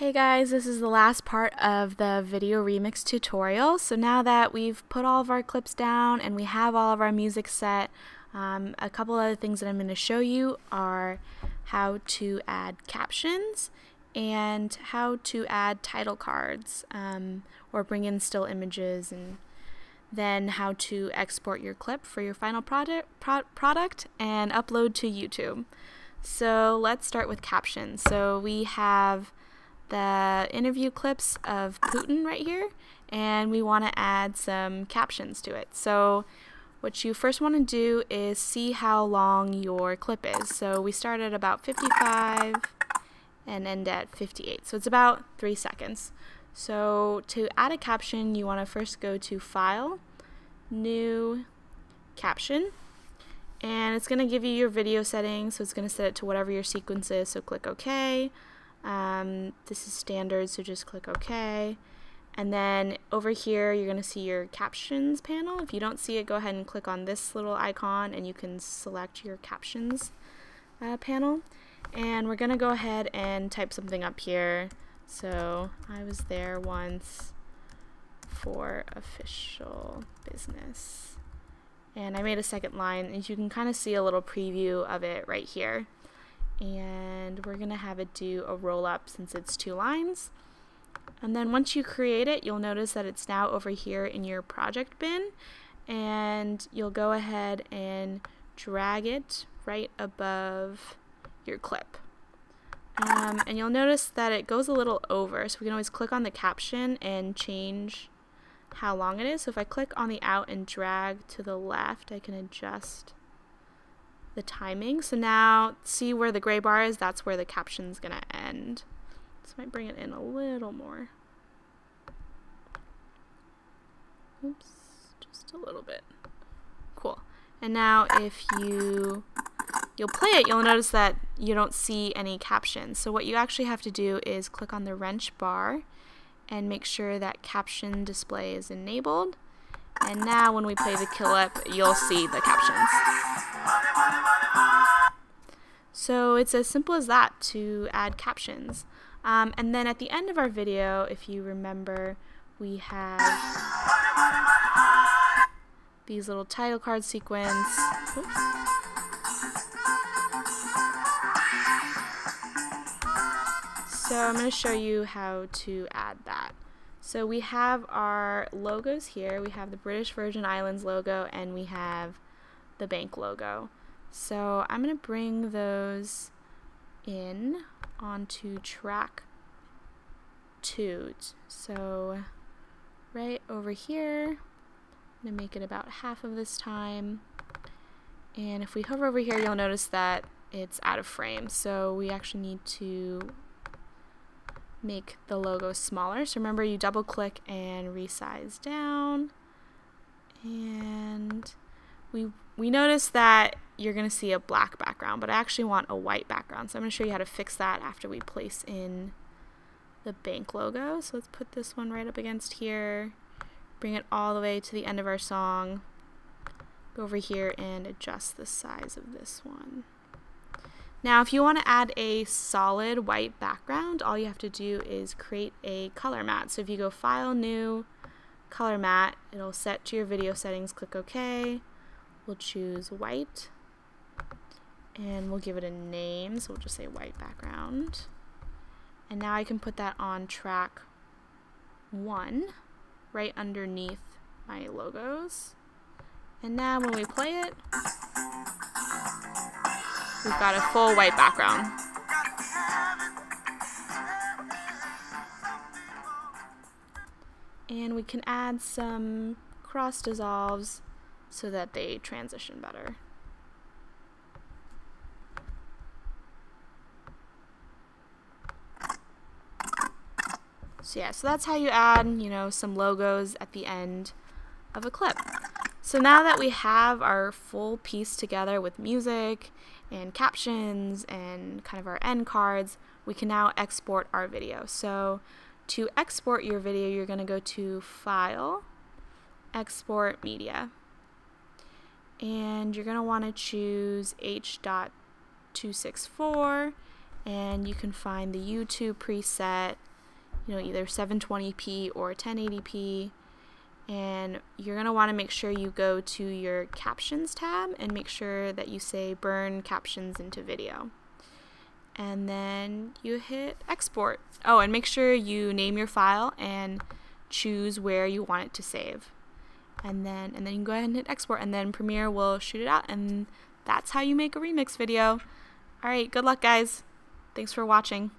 Hey guys, this is the last part of the video remix tutorial. So now that we've put all of our clips down and we have all of our music set, um, a couple other things that I'm going to show you are how to add captions and how to add title cards um, or bring in still images and then how to export your clip for your final product, pro product and upload to YouTube. So let's start with captions. So we have the interview clips of Putin right here and we want to add some captions to it. So what you first want to do is see how long your clip is. So we start at about 55 and end at 58. So it's about three seconds. So to add a caption, you want to first go to File, New, Caption, and it's going to give you your video settings. So it's going to set it to whatever your sequence is. So click OK. Um, this is standard, so just click OK. And then over here, you're going to see your captions panel. If you don't see it, go ahead and click on this little icon and you can select your captions uh, panel. And we're going to go ahead and type something up here. So I was there once for official business. And I made a second line, and you can kind of see a little preview of it right here. And we're to have it do a roll up since it's two lines. And then once you create it, you'll notice that it's now over here in your project bin. And you'll go ahead and drag it right above your clip. Um, and you'll notice that it goes a little over, so we can always click on the caption and change how long it is. So if I click on the out and drag to the left, I can adjust the timing. So now, see where the gray bar is? That's where the caption's going to end. This might bring it in a little more. Oops, just a little bit. Cool. And now if you you'll play it, you'll notice that you don't see any captions. So what you actually have to do is click on the wrench bar and make sure that caption display is enabled. And now when we play the clip, up, you'll see the captions. So it's as simple as that to add captions. Um, and then at the end of our video, if you remember, we have these little title card sequence. Oops. So I'm going to show you how to add that. So we have our logos here. We have the British Virgin Islands logo and we have the bank logo. So I'm going to bring those in onto track 2. So right over here, I'm going to make it about half of this time. And if we hover over here, you'll notice that it's out of frame. So we actually need to make the logo smaller. So remember you double click and resize down. And we, we notice that you're going to see a black background, but I actually want a white background. So I'm going to show you how to fix that after we place in the bank logo. So let's put this one right up against here, bring it all the way to the end of our song, go over here and adjust the size of this one. Now if you want to add a solid white background, all you have to do is create a color matte. So if you go File, New, Color Matte, it'll set to your video settings, click OK. We'll choose white and we'll give it a name, so we'll just say white background. And now I can put that on track one, right underneath my logos. And now when we play it, we've got a full white background. And we can add some cross dissolves so that they transition better. So yeah, so that's how you add, you know, some logos at the end of a clip. So now that we have our full piece together with music and captions and kind of our end cards, we can now export our video. So to export your video, you're going to go to File, Export Media. And you're going to want to choose H.264 and you can find the YouTube preset you know, either 720p or 1080p. And you're going to want to make sure you go to your captions tab and make sure that you say burn captions into video. And then you hit export. Oh, and make sure you name your file and choose where you want it to save. And then and then you can go ahead and hit export and then Premiere will shoot it out and that's how you make a remix video. All right, good luck guys. Thanks for watching.